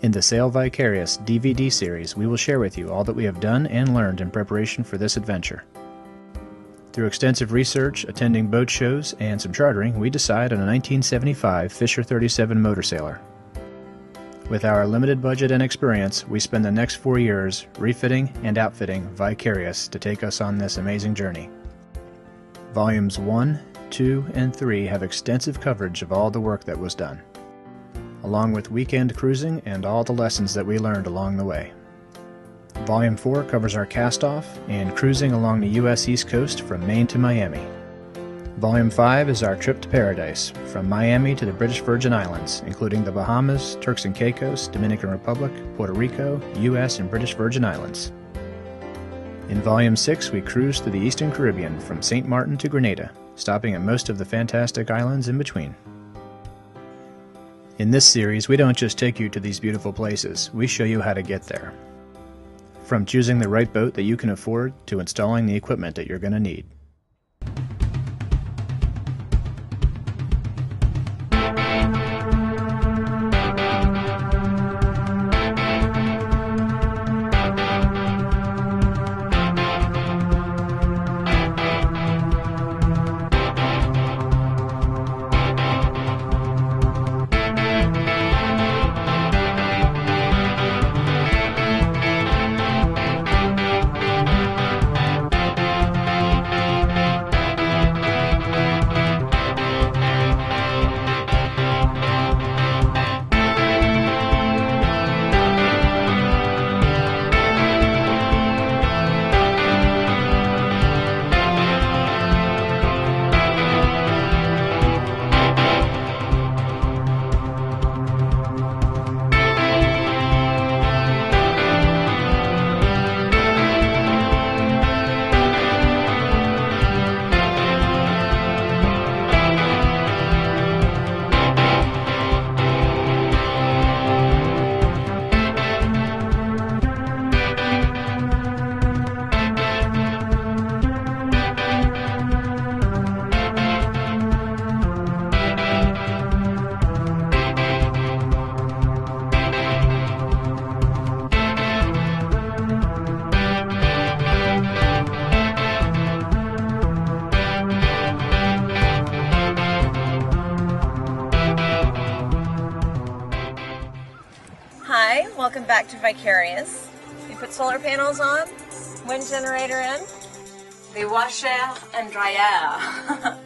In the Sail Vicarious DVD series, we will share with you all that we have done and learned in preparation for this adventure. Through extensive research, attending boat shows, and some chartering, we decide on a 1975 Fisher 37 motor sailor. With our limited budget and experience, we spend the next four years refitting and outfitting Vicarious to take us on this amazing journey. Volumes 1, 2, and 3 have extensive coverage of all the work that was done, along with weekend cruising and all the lessons that we learned along the way. Volume 4 covers our cast off and cruising along the U.S. East Coast from Maine to Miami. Volume 5 is our trip to paradise, from Miami to the British Virgin Islands, including the Bahamas, Turks and Caicos, Dominican Republic, Puerto Rico, U.S. and British Virgin Islands. In Volume 6, we cruise through the Eastern Caribbean from St. Martin to Grenada, stopping at most of the fantastic islands in between. In this series, we don't just take you to these beautiful places, we show you how to get there. From choosing the right boat that you can afford to installing the equipment that you're going to need. Hi, welcome back to Vicarious. We put solar panels on, wind generator in, the washer and dryer. I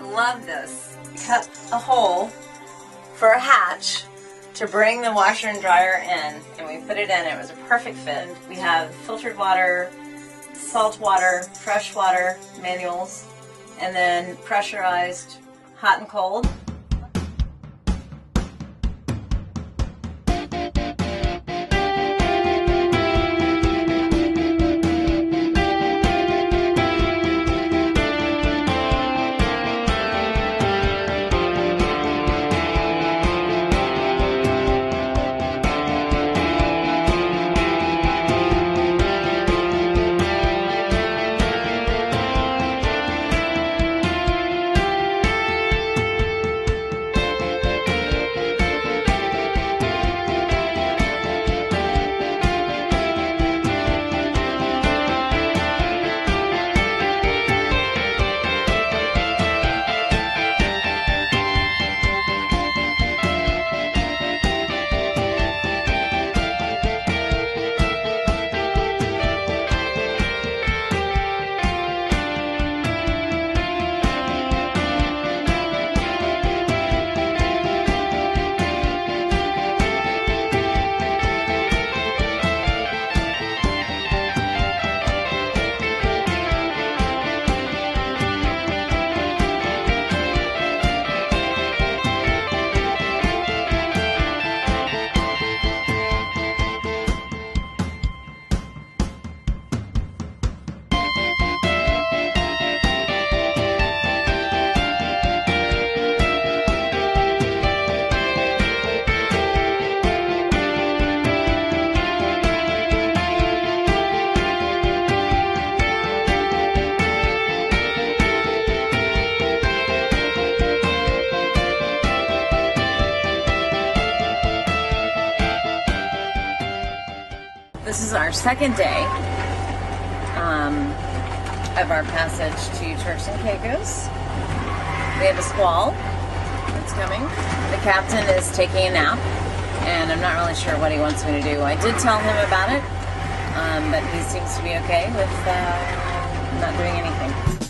love this. Cut a hole for a hatch to bring the washer and dryer in, and we put it in. It was a perfect fit. We have filtered water, salt water, fresh water manuals, and then pressurized hot and cold. Second day um, of our passage to Turks and Caicos. We have a squall that's coming. The captain is taking a nap, and I'm not really sure what he wants me to do. I did tell him about it, um, but he seems to be okay with uh, not doing anything.